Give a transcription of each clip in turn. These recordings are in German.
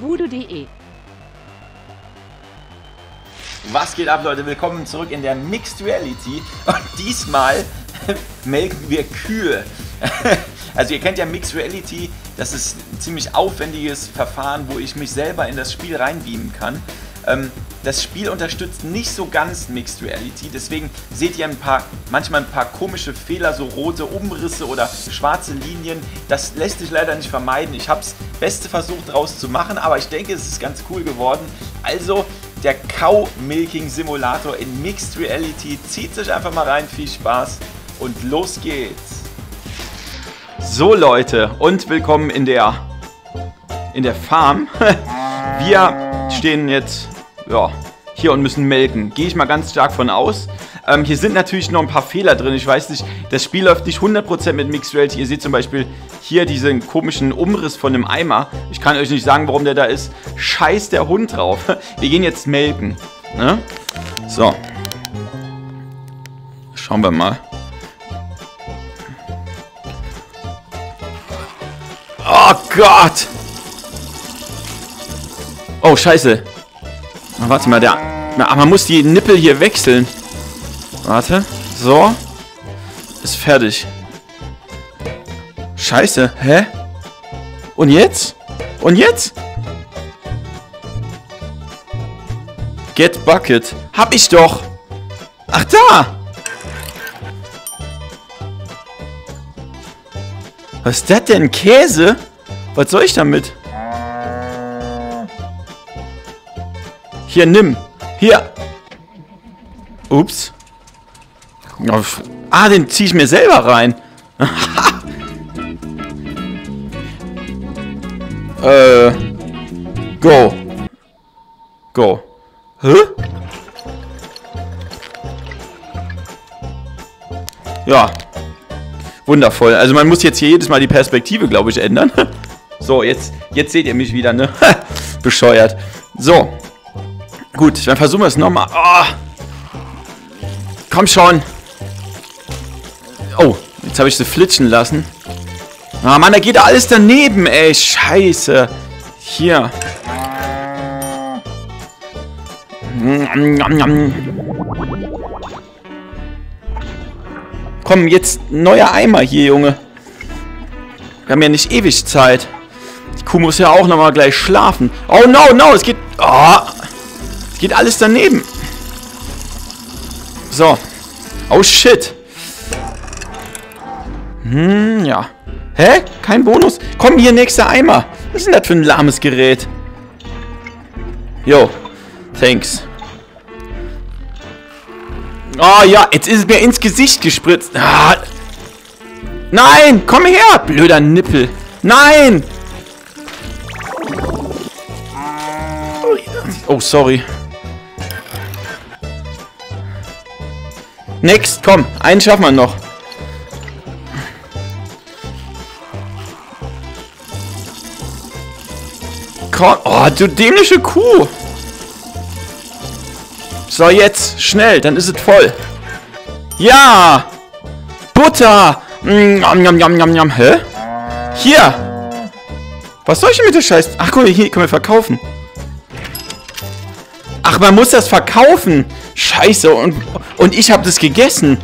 voodoo.de. Was geht ab, Leute? Willkommen zurück in der Mixed Reality. Und diesmal melken wir Kühe. Also ihr kennt ja Mixed Reality, das ist ein ziemlich aufwendiges Verfahren, wo ich mich selber in das Spiel reinbeamen kann. Ähm, das Spiel unterstützt nicht so ganz Mixed Reality, deswegen seht ihr ein paar, manchmal ein paar komische Fehler, so rote Umrisse oder schwarze Linien. Das lässt sich leider nicht vermeiden. Ich habe das Beste versucht daraus zu machen, aber ich denke, es ist ganz cool geworden. Also der Cow Milking Simulator in Mixed Reality. Zieht sich einfach mal rein, viel Spaß und los geht's. So Leute und willkommen in der in der Farm. Wir stehen jetzt ja, hier und müssen melken. Gehe ich mal ganz stark von aus. Ähm, hier sind natürlich noch ein paar Fehler drin. Ich weiß nicht, das Spiel läuft nicht 100% mit Mixed Reality. Ihr seht zum Beispiel hier diesen komischen Umriss von einem Eimer. Ich kann euch nicht sagen, warum der da ist. Scheiß der Hund drauf. Wir gehen jetzt melken. Ne? So. Schauen wir mal. Oh Gott! Oh, scheiße. Ah, warte mal, der... Na, man muss die Nippel hier wechseln. Warte. So. Ist fertig. Scheiße. Hä? Und jetzt? Und jetzt? Get Bucket. Hab ich doch. Ach, da. Was ist das denn? Käse? Was soll ich damit? Hier, nimm. Hier. Ups. Ah, den ziehe ich mir selber rein. äh. Go. Go. Hä? Ja. Wundervoll. Also man muss jetzt hier jedes Mal die Perspektive, glaube ich, ändern. so, jetzt, jetzt seht ihr mich wieder, ne? Bescheuert. So. Gut, dann versuchen wir es nochmal. Oh. Komm schon. Oh, jetzt habe ich sie flitschen lassen. Ah, Mann, da geht alles daneben, ey. Scheiße. Hier. Komm, jetzt neuer Eimer hier, Junge. Wir haben ja nicht ewig Zeit. Die Kuh muss ja auch nochmal gleich schlafen. Oh, no, no, es geht... Oh, geht alles daneben. So. Oh, shit. Hm, ja. Hä? Kein Bonus? Komm, hier, nächster Eimer. Was ist denn das für ein lahmes Gerät? Jo. Thanks. Oh ja, jetzt ist es mir ins Gesicht gespritzt. Ah. Nein, komm her, blöder Nippel. Nein. Oh, sorry. Next, komm. Einen schaffen wir noch. Komm. Oh, du dämliche Kuh. So, jetzt. Schnell. Dann ist es voll. Ja. Butter. Njam, njam, njam, njam, njam. Hä? Hier. Was soll ich denn mit der Scheiß... Ach, guck mal, hier können wir verkaufen. Man muss das verkaufen. Scheiße. Und, und ich habe das gegessen.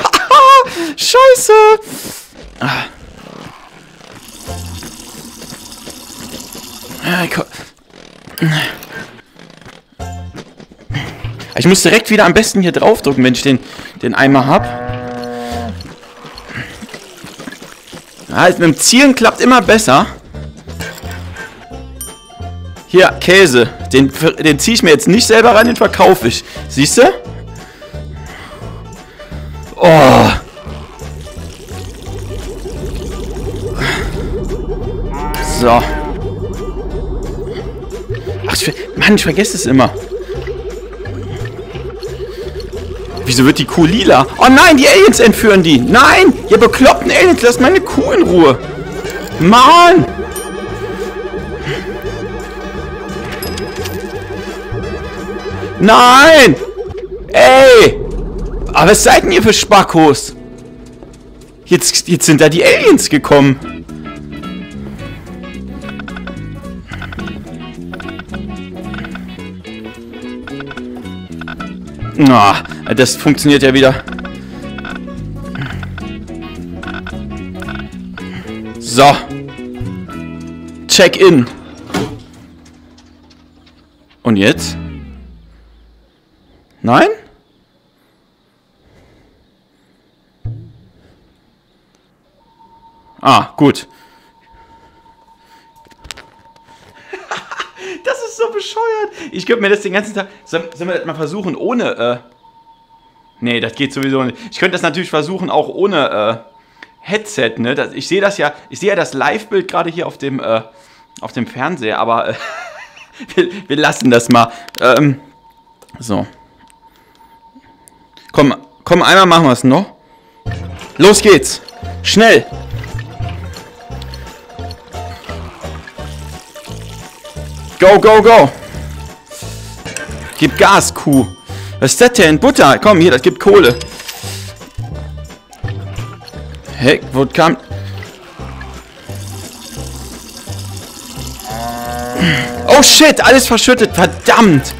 Scheiße. Ah. Ich muss direkt wieder am besten hier draufdrücken, wenn ich den, den Eimer habe. Ja, mit dem Zielen klappt immer besser. Hier, Käse. Den, den ziehe ich mir jetzt nicht selber rein, den verkaufe ich. Siehst du? Oh. So. Ach, ich, Mann, ich vergesse es immer. Wieso wird die Kuh lila? Oh nein, die Aliens entführen die. Nein, ihr bekloppten Aliens, lasst meine Kuh in Ruhe. Mann. Nein! Ey! Aber was seid denn ihr für Spackos? Jetzt, jetzt sind da die Aliens gekommen. Na, oh, das funktioniert ja wieder. So. Check in. Und jetzt? Nein? Ah, gut. das ist so bescheuert. Ich könnte mir das den ganzen Tag... Sollen, sollen wir das mal versuchen ohne... Äh nee, das geht sowieso nicht. Ich könnte das natürlich versuchen auch ohne äh, Headset. Ne? Das, ich sehe das ja... Ich sehe ja das Live-Bild gerade hier auf dem, äh, auf dem Fernseher, aber... Äh, wir, wir, lassen das mal. Ähm, so. Komm, komm, einmal machen wir es noch. Los geht's. Schnell. Go, go, go. Gib Gas, Kuh. Was ist das denn? Butter. Komm, hier, das gibt Kohle. Hey, wo kam... Oh shit, alles verschüttet. Verdammt.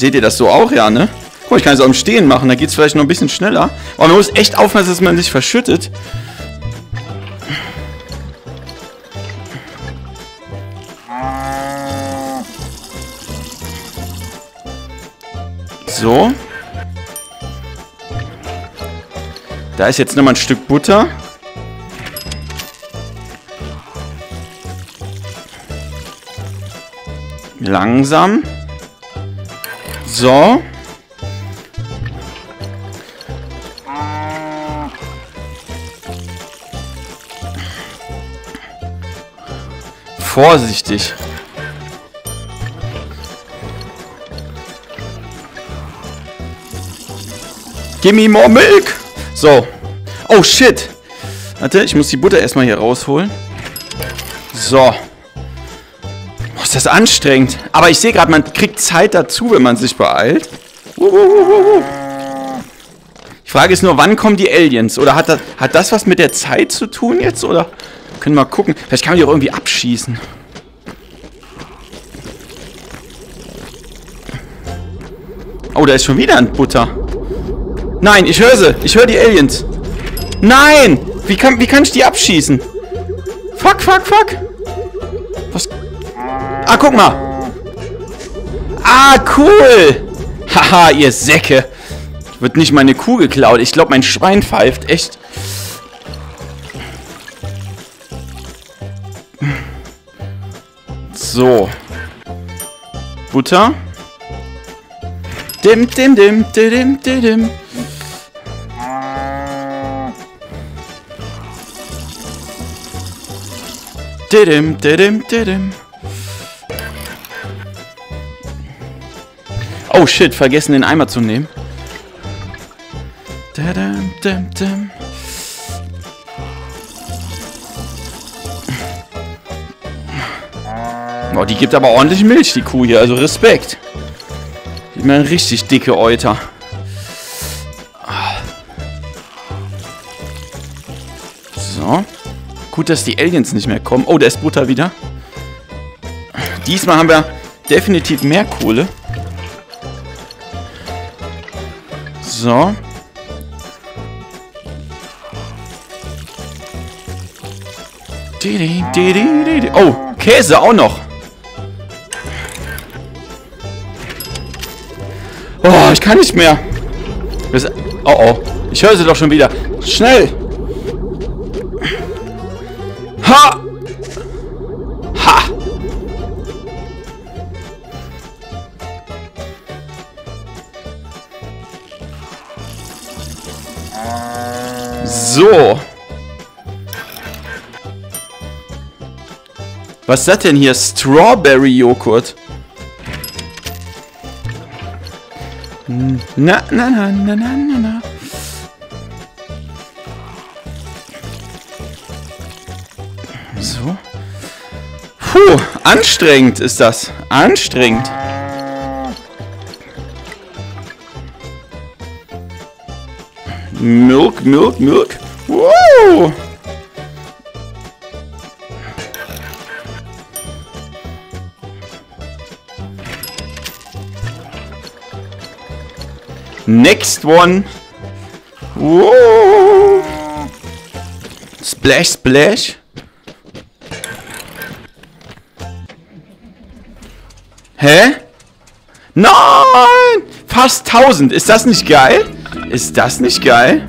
Seht ihr das so auch? Ja, ne? Guck, ich kann es auch im Stehen machen. Da geht es vielleicht noch ein bisschen schneller. Aber man muss echt aufpassen, dass man sich verschüttet. So. Da ist jetzt nochmal ein Stück Butter. Langsam. So. Vorsichtig. Gimme more milk. So. Oh, shit. Warte, ich muss die Butter erstmal hier rausholen. So. Ist das anstrengend. Aber ich sehe gerade, man kriegt Zeit dazu, wenn man sich beeilt. Die Frage ist nur, wann kommen die Aliens? Oder hat das, hat das was mit der Zeit zu tun jetzt? Oder können wir mal gucken. Vielleicht kann man die auch irgendwie abschießen. Oh, da ist schon wieder ein Butter. Nein, ich höre sie. Ich höre die Aliens. Nein! Wie kann, wie kann ich die abschießen? Fuck, fuck, fuck. Ah, guck mal. Ah, cool. Haha, ihr Säcke. Wird nicht meine Kuh geklaut. Ich glaube, mein Schwein pfeift. Echt. So. Butter. Dim, dim, dim, dim, dim, dim. Didim, didim, didim. Oh shit, vergessen den Eimer zu nehmen. Didim, dim, dim. Oh, die gibt aber ordentlich Milch, die Kuh hier. Also Respekt. Die haben richtig dicke Euter. So. Gut, dass die Aliens nicht mehr kommen. Oh, da ist Butter wieder. Diesmal haben wir definitiv mehr Kohle. So. Oh, Käse auch noch. Oh, ich kann nicht mehr. Oh, oh. Ich höre sie doch schon wieder. Schnell. Was ist das denn hier? Strawberry Joghurt. Na, na, na, na, na, na, na. So. Puh, anstrengend ist das. Anstrengend. Milk, Milk, Milk. Next one. Whoa. Splash, splash. Hä? Nein! Fast 1000. Ist das nicht geil? Ist das nicht geil?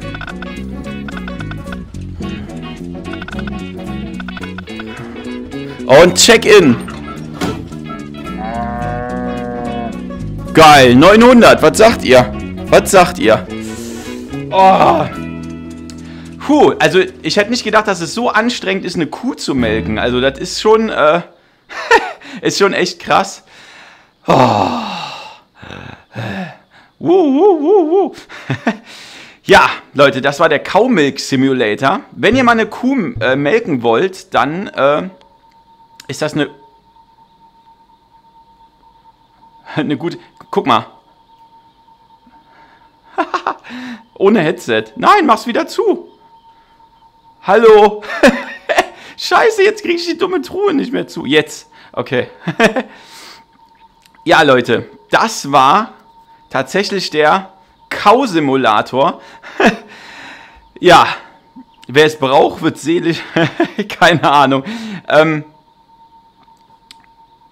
Und Check-in. Geil. 900. Was sagt ihr? Was sagt ihr? Oh. Puh, also ich hätte nicht gedacht, dass es so anstrengend ist, eine Kuh zu melken. Also das ist schon, äh, ist schon echt krass. Oh. Uh, uh, uh, uh. ja, Leute, das war der Kaumilk Simulator. Wenn ihr mal eine Kuh äh, melken wollt, dann äh, ist das eine eine gute. Guck mal. Ohne Headset. Nein, mach's wieder zu. Hallo. Scheiße, jetzt krieg ich die dumme Truhe nicht mehr zu. Jetzt. Okay. ja, Leute, das war tatsächlich der Kau-Simulator. ja, wer es braucht, wird selig. Keine Ahnung. Ähm,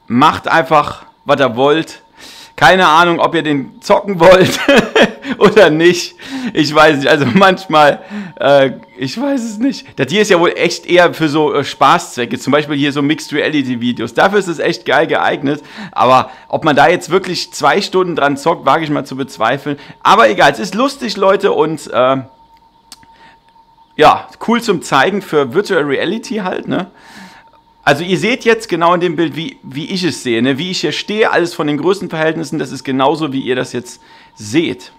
macht einfach, was ihr wollt. Keine Ahnung, ob ihr den zocken wollt oder nicht. Ich weiß nicht. Also manchmal, äh, ich weiß es nicht. Das hier ist ja wohl echt eher für so äh, Spaßzwecke. Zum Beispiel hier so Mixed Reality Videos. Dafür ist es echt geil geeignet. Aber ob man da jetzt wirklich zwei Stunden dran zockt, wage ich mal zu bezweifeln. Aber egal, es ist lustig, Leute. Und äh, ja, cool zum Zeigen für Virtual Reality halt, ne? Also ihr seht jetzt genau in dem Bild, wie, wie ich es sehe, ne? wie ich hier stehe, alles von den Größenverhältnissen, das ist genauso, wie ihr das jetzt seht.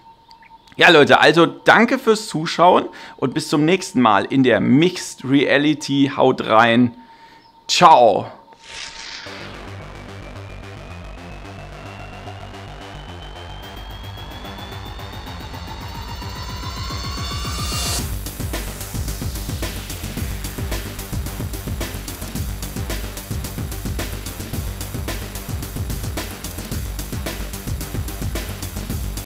Ja Leute, also danke fürs Zuschauen und bis zum nächsten Mal in der Mixed Reality. Haut rein. Ciao.